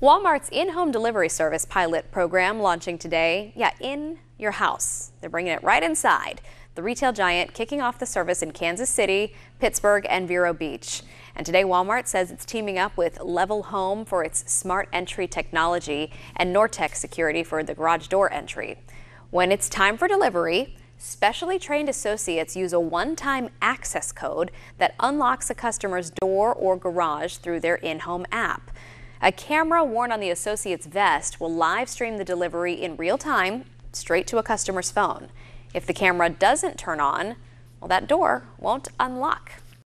Walmart's in-home delivery service pilot program launching today. Yeah, in your house. They're bringing it right inside. The retail giant kicking off the service in Kansas City, Pittsburgh, and Vero Beach. And today, Walmart says it's teaming up with Level Home for its smart entry technology and Nortek Security for the garage door entry. When it's time for delivery, specially trained associates use a one-time access code that unlocks a customer's door or garage through their in-home app. A camera worn on the associate's vest will live stream the delivery in real time straight to a customer's phone. If the camera doesn't turn on, well, that door won't unlock.